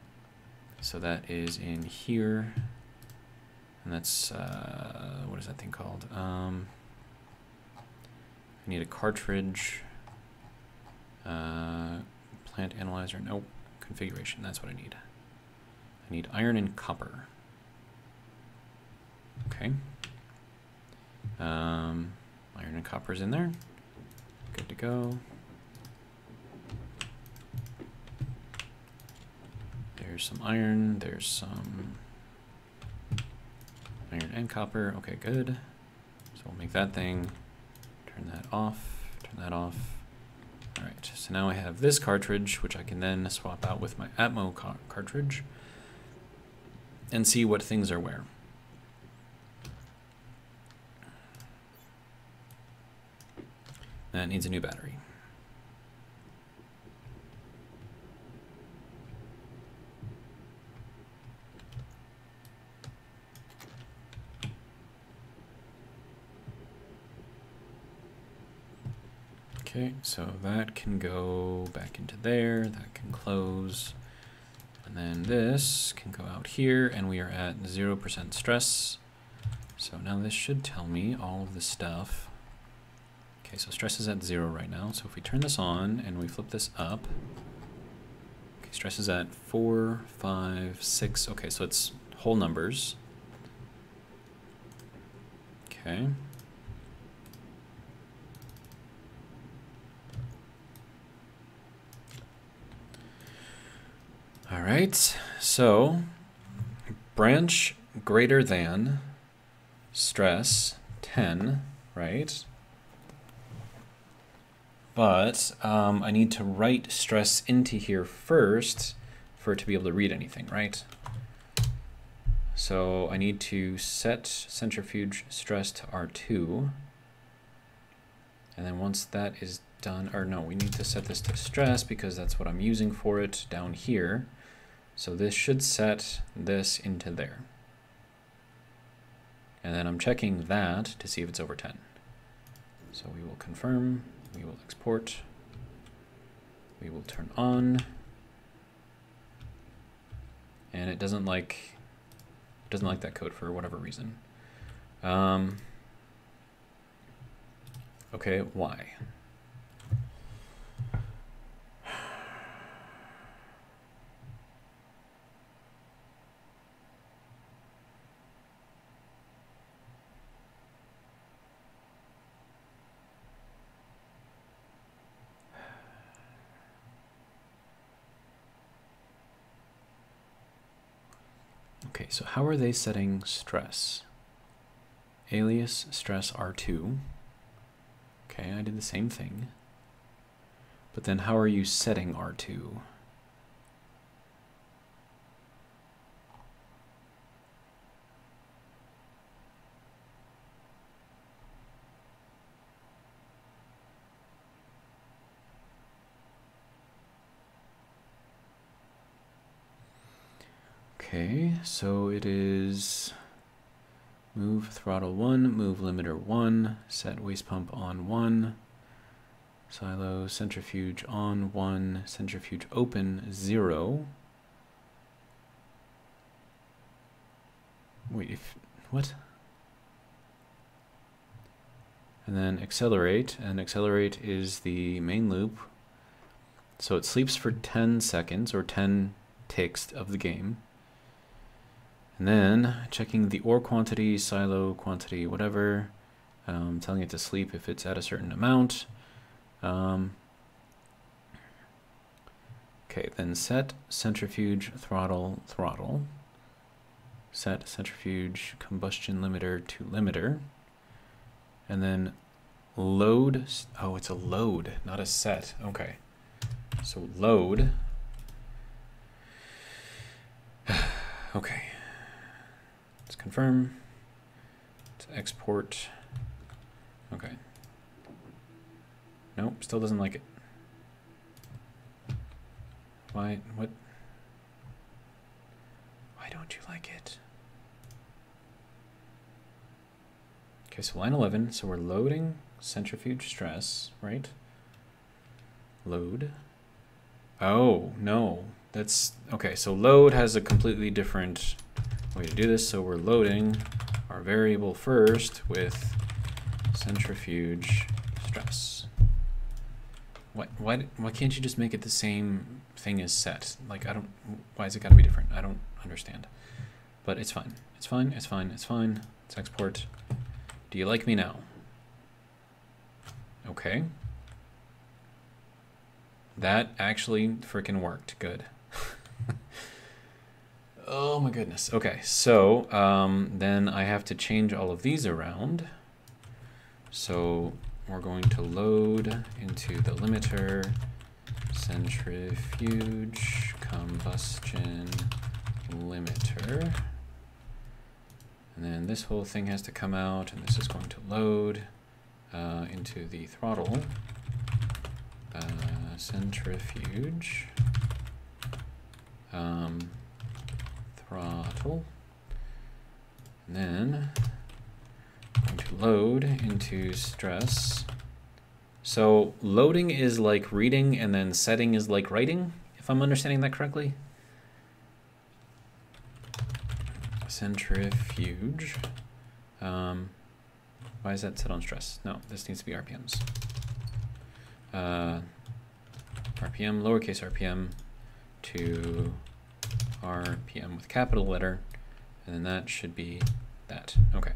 so that is in here. And that's, uh, what is that thing called? Um, I need a cartridge. Uh, plant analyzer, nope. Configuration, that's what I need. I need iron and copper. Okay. Um, iron and copper is in there. Good to go. There's some iron, there's some iron and copper. Okay, good. So we'll make that thing, turn that off, turn that off. All right, so now I have this cartridge, which I can then swap out with my Atmo car cartridge and see what things are where. That needs a new battery. Okay, so that can go back into there, that can close. And then this can go out here and we are at 0% stress. So now this should tell me all of the stuff. Okay, so stress is at zero right now. So if we turn this on and we flip this up, okay, stress is at four, five, six. Okay, so it's whole numbers. Okay. All right, so branch greater than stress 10, right? But um, I need to write stress into here first for it to be able to read anything, right? So I need to set centrifuge stress to R2. And then once that is done, or no, we need to set this to stress because that's what I'm using for it down here. So this should set this into there. And then I'm checking that to see if it's over 10. So we will confirm, we will export, we will turn on, and it doesn't like it doesn't like that code for whatever reason. Um, Okay, why? Okay, so how are they setting stress? Alias stress R2. Okay, I did the same thing. But then how are you setting R2? Okay, so it is move throttle 1, move limiter 1, set waste pump on 1, silo centrifuge on 1, centrifuge open 0. Wait, if, what? And then accelerate, and accelerate is the main loop. So it sleeps for 10 seconds, or 10 ticks of the game. And then checking the ore quantity, silo quantity, whatever. Um, telling it to sleep if it's at a certain amount. Um, okay, then set centrifuge throttle throttle. Set centrifuge combustion limiter to limiter. And then load. Oh, it's a load, not a set. Okay. So load. okay. Let's confirm. To export. Okay. Nope, still doesn't like it. Why, what? Why don't you like it? Okay, so line 11, so we're loading centrifuge stress, right? Load. Oh, no. That's, okay, so load has a completely different way to do this. So we're loading our variable first with centrifuge stress. Why, why, why can't you just make it the same thing as set? Like, I don't, why is it gotta be different? I don't understand. But it's fine. It's fine, it's fine, it's fine. Let's export. Do you like me now? Okay. That actually freaking worked. Good. Oh my goodness. Okay, so um, then I have to change all of these around. So we're going to load into the limiter centrifuge combustion limiter. And then this whole thing has to come out, and this is going to load uh, into the throttle uh, centrifuge. Um, throttle. And then I'm going to load into stress. So loading is like reading and then setting is like writing, if I'm understanding that correctly. Centrifuge. Um, why is that set on stress? No, this needs to be RPMs. Uh, RPM, lowercase RPM to RPM with capital letter, and then that should be that. Okay.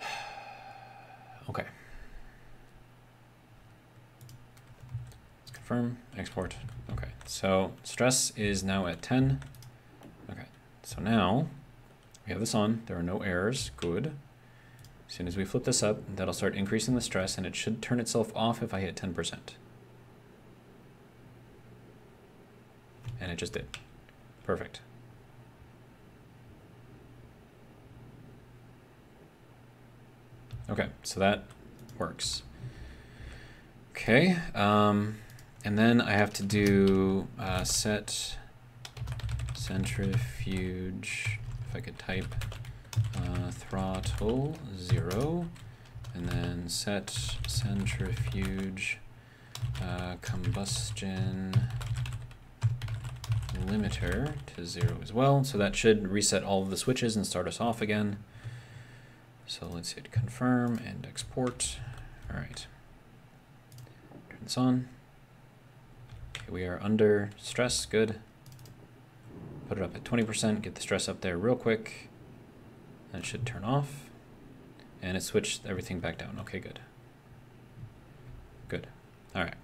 Okay. Let's confirm, export. Okay, so stress is now at 10. Okay, so now we have this on. There are no errors. Good. As soon as we flip this up, that'll start increasing the stress, and it should turn itself off if I hit 10%. and it just did. Perfect. Okay, so that works. Okay, um, and then I have to do uh, set centrifuge, if I could type uh, throttle zero, and then set centrifuge uh, combustion limiter to zero as well. So that should reset all of the switches and start us off again. So let's hit confirm and export. All right. Turn this on. Okay, we are under stress, good. Put it up at 20%, get the stress up there real quick. Then it should turn off. And it switched everything back down. Okay, good. Good. All right.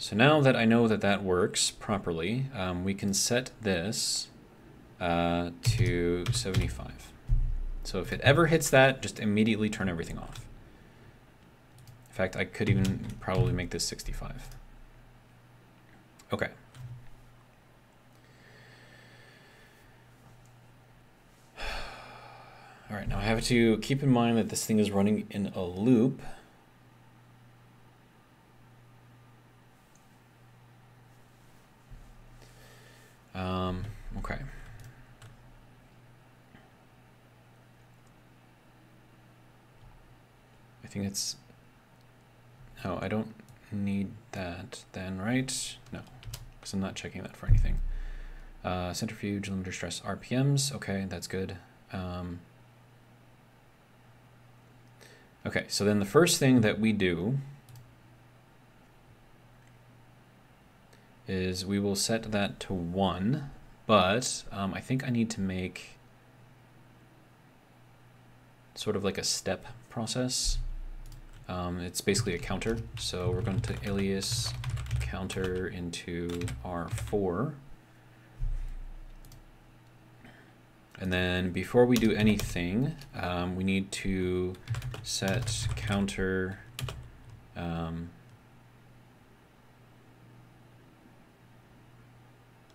So now that I know that that works properly, um, we can set this uh, to 75. So if it ever hits that, just immediately turn everything off. In fact, I could even probably make this 65. Okay. All right, now I have to keep in mind that this thing is running in a loop. Um, okay. I think it's, no, I don't need that then, right? No, because I'm not checking that for anything. Uh, centrifuge, limiter stress RPMs, okay, that's good. Um, okay, so then the first thing that we do is we will set that to 1, but um, I think I need to make sort of like a step process. Um, it's basically a counter, so we're going to alias counter into R4. And then before we do anything, um, we need to set counter um,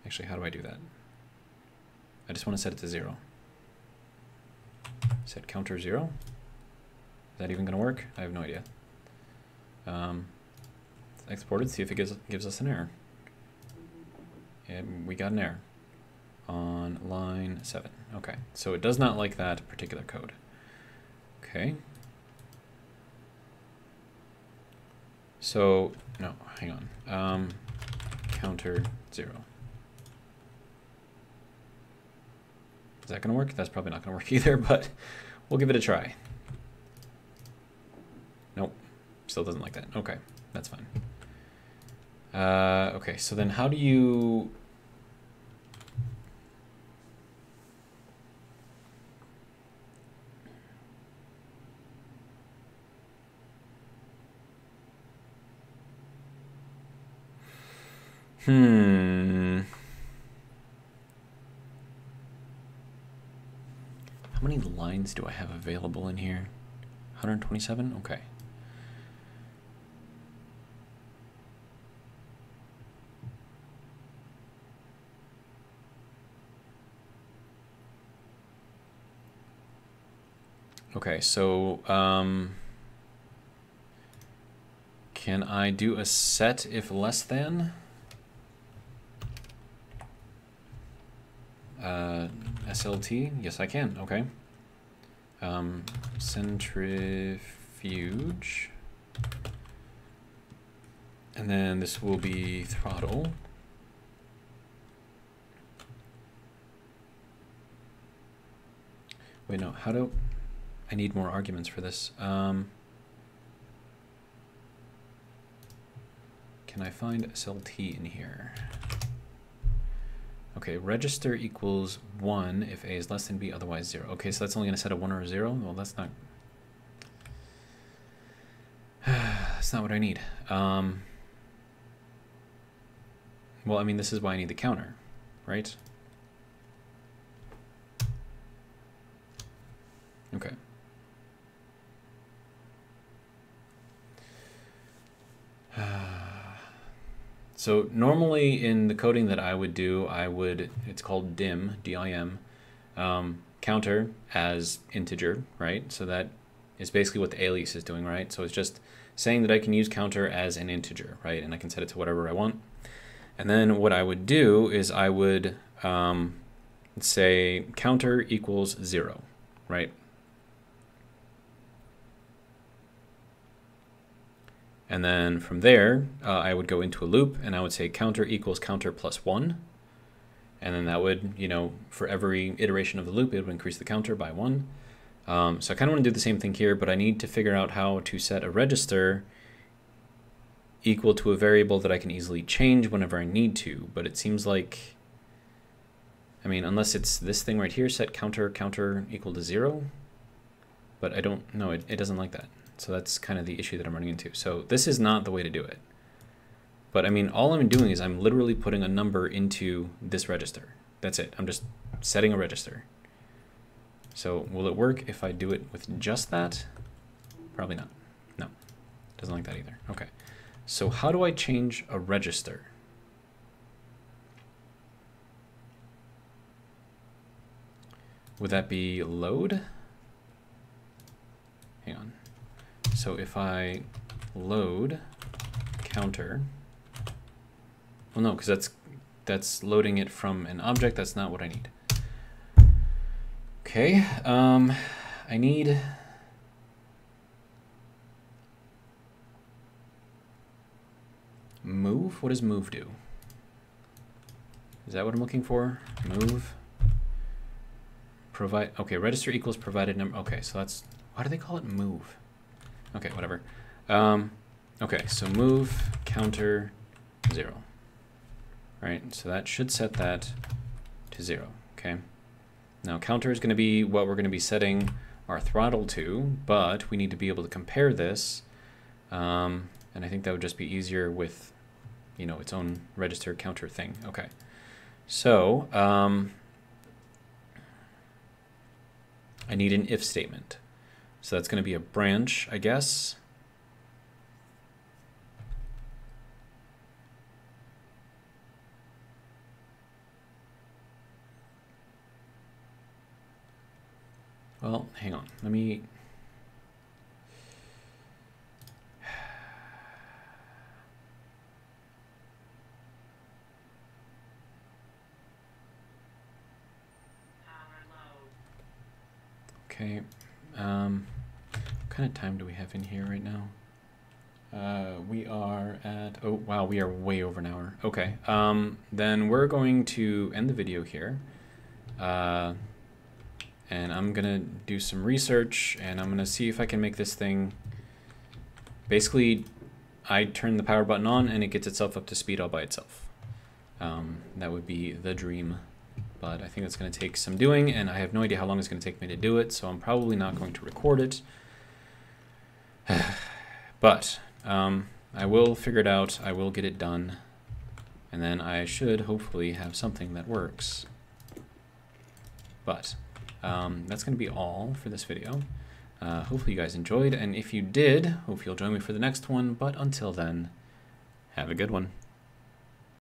Actually, how do I do that? I just want to set it to zero. Set counter zero. Is that even going to work? I have no idea. Um, export it, see if it gives, gives us an error. And we got an error on line 7. Okay, so it does not like that particular code. Okay. So, no, hang on. Um, counter 0. Is that going to work? That's probably not going to work either, but we'll give it a try. Nope, still doesn't like that. Okay, that's fine. Uh, okay, so then how do you... Hmm... How many lines do I have available in here? 127? Okay. Okay, so um, can I do a set if less than? Uh, SLT? Yes, I can. Okay. Um, centrifuge. And then this will be throttle. Wait, no, how do... I need more arguments for this. Um, can I find SLT in here? Okay, register equals 1 if A is less than B, otherwise 0. Okay, so that's only going to set a 1 or a 0? Well, that's not... that's not what I need. Um, well, I mean, this is why I need the counter, right? Okay. So normally in the coding that I would do, I would, it's called dim, D-I-M, um, counter as integer, right? So that is basically what the alias is doing, right? So it's just saying that I can use counter as an integer, right? And I can set it to whatever I want. And then what I would do is I would um, say counter equals zero, right? And then from there, uh, I would go into a loop and I would say counter equals counter plus one. And then that would, you know, for every iteration of the loop, it would increase the counter by one. Um, so I kind of want to do the same thing here, but I need to figure out how to set a register equal to a variable that I can easily change whenever I need to. But it seems like, I mean, unless it's this thing right here, set counter counter equal to zero. But I don't know, it, it doesn't like that. So that's kind of the issue that I'm running into. So this is not the way to do it. But I mean, all I'm doing is I'm literally putting a number into this register. That's it. I'm just setting a register. So will it work if I do it with just that? Probably not. No, doesn't like that either. Okay. So how do I change a register? Would that be load? Hang on. So if I load counter, well no, because that's that's loading it from an object. That's not what I need. Okay, um, I need move. What does move do? Is that what I'm looking for? Move. Provide. Okay, register equals provided number. Okay, so that's why do they call it move? Okay, whatever. Um, okay, so move counter zero. Right, so that should set that to zero. Okay. Now counter is going to be what we're going to be setting our throttle to, but we need to be able to compare this. Um, and I think that would just be easier with, you know, its own register counter thing. Okay. So, um, I need an if statement. So that's going to be a branch, I guess. Well, hang on. Let me Okay. Um, kind of time do we have in here right now? Uh, we are at, oh, wow, we are way over an hour. Okay. Um, then we're going to end the video here. Uh, and I'm going to do some research and I'm going to see if I can make this thing basically I turn the power button on and it gets itself up to speed all by itself. Um, that would be the dream but I think it's going to take some doing, and I have no idea how long it's going to take me to do it, so I'm probably not going to record it. but um, I will figure it out, I will get it done, and then I should hopefully have something that works. But um, that's going to be all for this video. Uh, hopefully you guys enjoyed, and if you did, hope you'll join me for the next one, but until then, have a good one.